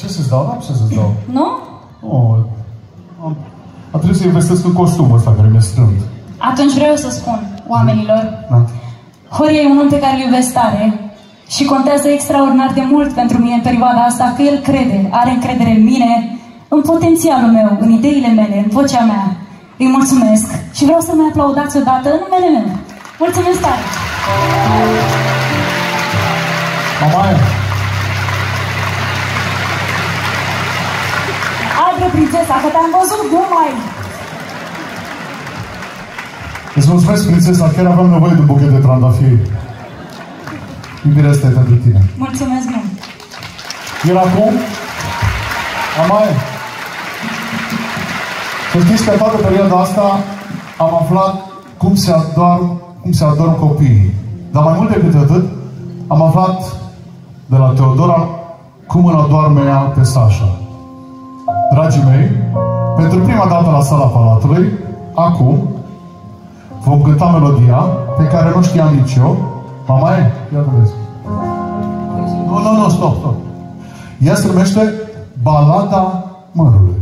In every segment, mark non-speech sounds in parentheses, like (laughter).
Ce să-ți dau? Da, ce să-ți dau? Nu? Oh, am, a trebuit să investesc în costumul ăsta care mi-e strânt. Atunci vreau să spun oamenilor, Da. Horia e un om pe care îl iubesc tare și contează extraordinar de mult pentru mine în perioada asta că el crede, are încredere în mine, în potențialul meu, în ideile mele, în vocea mea. Îi mulțumesc și vreau să mai aplaudați odată în numele meu. Mulțumesc tare! Mamaia, prințesa, că te-am văzut numai! îți mulțumesc, prințesa, chiar aveam nevoie de un buchet de trandafiri. Iubirea asta e pentru tine. Mulțumesc mult! Iar acum, Mamaia, să știți că toată perioada asta am aflat cum se adorm, cum se adorm copiii. Dar mai mult decât atât, am aflat de la Teodora cum îl adorme ea pe Sasha. Dragii mei, pentru prima dată la sala Palatului, acum, vom cânta melodia pe care nu știam nici eu. Mama e? Ia vezi. Nu, nu, nu, stop, stop. Ea se numește Balada Mărului.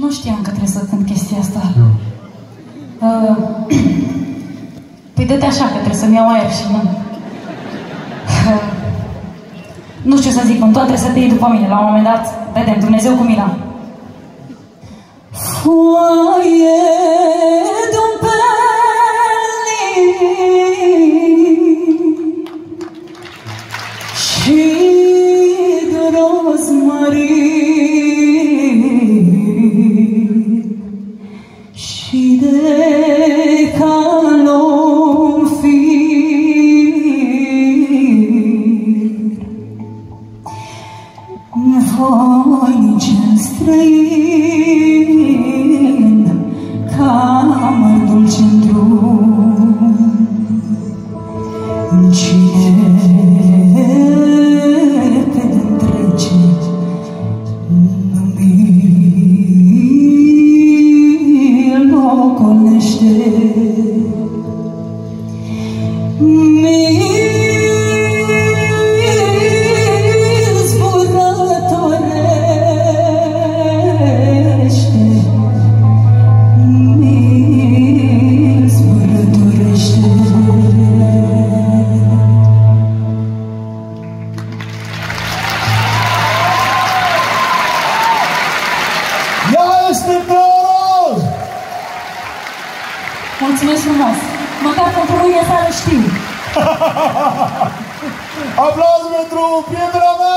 Nu știam că trebuie să cânt chestia asta. Uh, (clears throat) păi dă așa, că trebuie să-mi iau aer și nu. Uh, nu știu să zic, cum tot trebuie să te iei după mine la un moment dat. Vedem, Dumnezeu cu mine. Foaie străin ca măr dulce în drum Cine te întrece nu mi-l ocolește. Mulțumesc frumos! Măcar pentru mâine seară știu. (laughs) Aplauze pentru prietena mea,